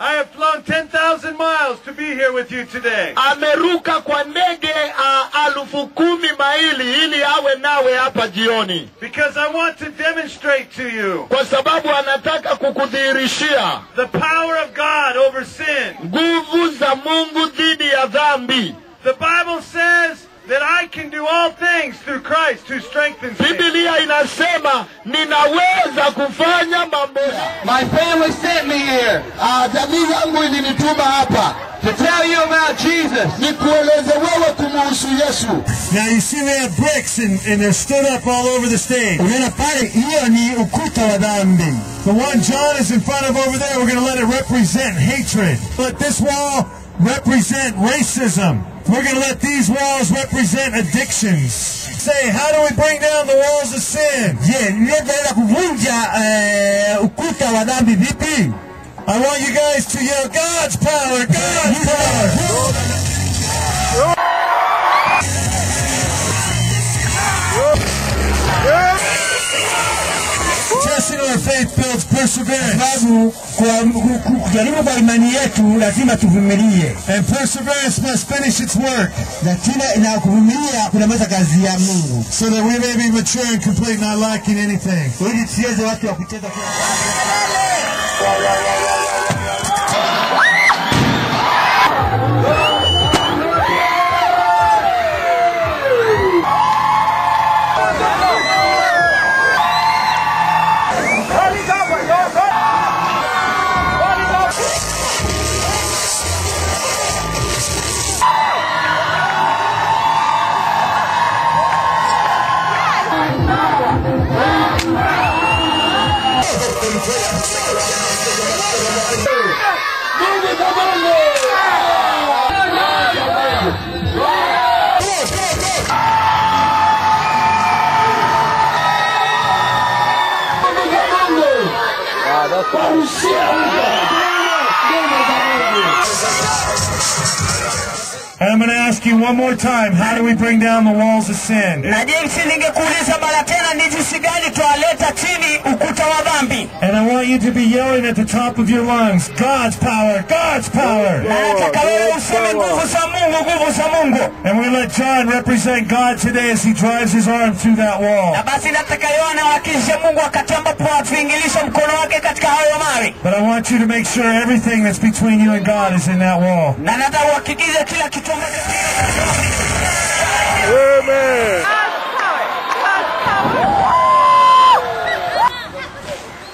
I have flown 10,000 miles to be here with you today. ameruka kwa ndege alufu kumi maili ili awe nawe hapa jioni, Because I want to demonstrate to you kwa sababu anataka kukudhihirishia the power of God over sin. nguvu za Mungu dhidi ya dhambi. The Bible says that I can do all things through Christ who strengthens me. Biblia inasema ninaweza kufanya mambo My family sent me here Ah, jamii yangu ilinituma hapa to tell you about Jesus. nikueleze wewe kumuhusu Yesu. Now you see they have bricks and, and they're stood up all over the stage. Unaona pale, hiyo ni ukuta wa dhambi. The one John is in front of over there, we're going to let it represent hatred. Let this wall represent racism. We're going to let these walls represent addictions. Say, how do we bring down the walls of sin? Je, ninaweza kuvunja eh, ukuta wa dhambi vipi? I want you guys to yell, God's power, God's Sababu kujaribu kwa imani yetu lazima tuvumilie, And perseverance must finish its work. Lakini na kuvumilia kunamaliza kazi ya Mungu, so that we may be mature and complete, not lacking anything. ili tusiweze watu wa kucheza. Kwa And I'm going to ask you one more time, how do we bring down the walls of sin? na jinsi ningekuuliza mara tena ni jinsi gani twaleta chini ukuta wa dhambi And I want you to be yelling at the top of your lungs, God's power, God's power. na nataka wewe useme nguvu za mungu nguvu za mungu And we let John represent God today as he drives his arm through that wall. na basi nataka yohana wakilishe mungu wakati ambapo atuingilisha mkono wake katika hayo mawe But I want you to make sure everything that's between you and God is in that wall. na nataka uhakikishe kila kitu ambacho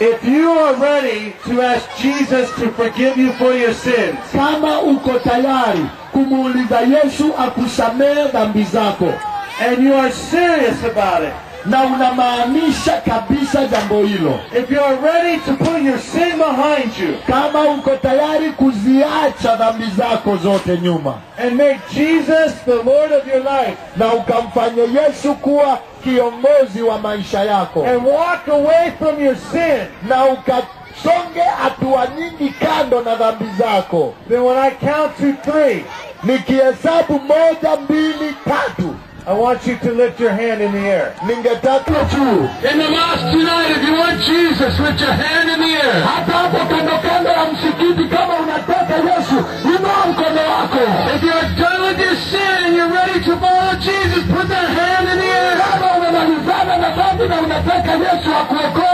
If you are ready to ask Jesus to forgive you for your sins, kama uko tayari kumuuliza Yesu akusamehe dhambi zako. And you are serious about it, na unamaanisha kabisa jambo hilo, if you are ready to put your sin behind you kama uko tayari kuziacha dhambi zako zote nyuma. and make Jesus the Lord of your life na ukamfanye Yesu kuwa kiongozi wa maisha yako. and walk away from your sin, na uka songe hatua nyingi kando na dhambi zako, then when I count to three, nikihesabu moja, mbili, tatu, I want you to lift your hand in the air. ningetaka juu In the mosque tonight, if you want Jesus, lift your hand in the air. hata hapo kando kando ya msikiti, kama unataka Yesu, inua mkono wako. If you're done with your sin and you're ready to follow Jesus, put that hand in the air. Kama umemalizana na dhambi na unataka Yesu akuokoe, nyanyua mkono wako.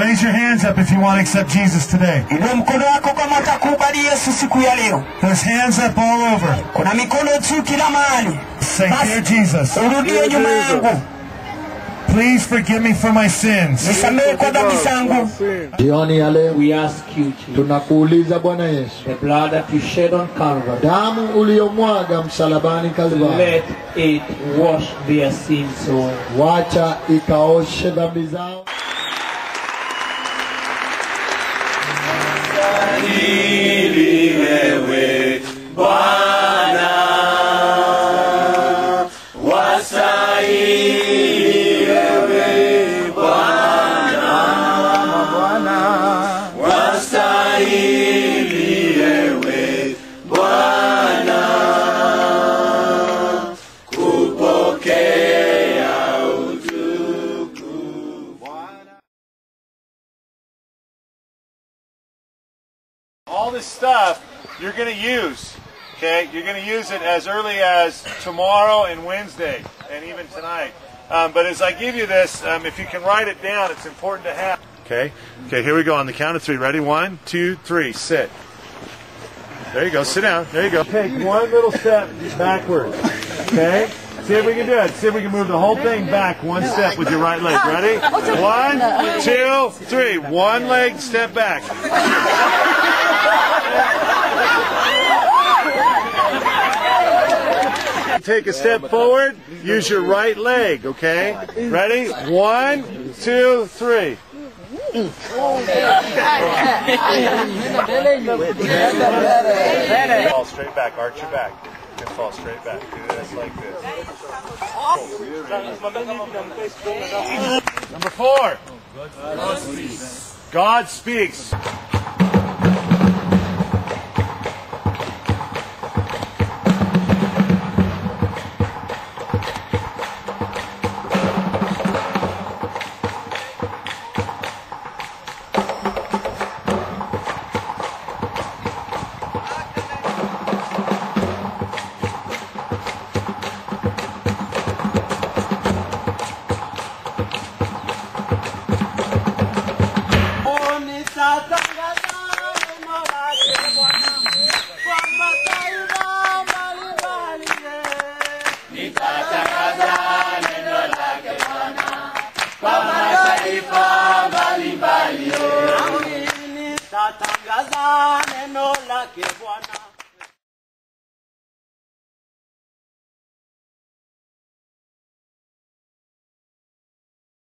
Raise your hands up if you want to accept Jesus today. inua mkono wako kama utakubali yesu siku ya leo There's hands up all over. kuna mikono juu kila mahali Say, Dear Jesus, urudie nyuma yangu please forgive me for my sins. nisamehe kwa dhambi zangu Jioni ya leo We ask you, Jesus, tunakuuliza Bwana Yesu, the blood that you shed on Calvary, damu uliyomwaga msalabani Kalvari, let it wash their sins away. wacha ikaoshe dhambi zao. All this stuff you're going to use. Okay, you're going to use it as early as tomorrow and Wednesday, and even tonight. Um, but as I give you this, um, if you can write it down, it's important to have. Okay. Okay. Here we go on the count of three. Ready? One, two, three. Sit. There you go. Sit down. There you go. Take one little step backwards. Okay. See if we can do it. See if we can move the whole thing back one step with your right leg. Ready? One, two, three. One leg, step back. Take a step forward. Use your right leg, okay? Ready? One, two, three. Fall straight back, arch your back. Can fall straight back. Do this like this. Number four. God speaks. Tatangaza neno lake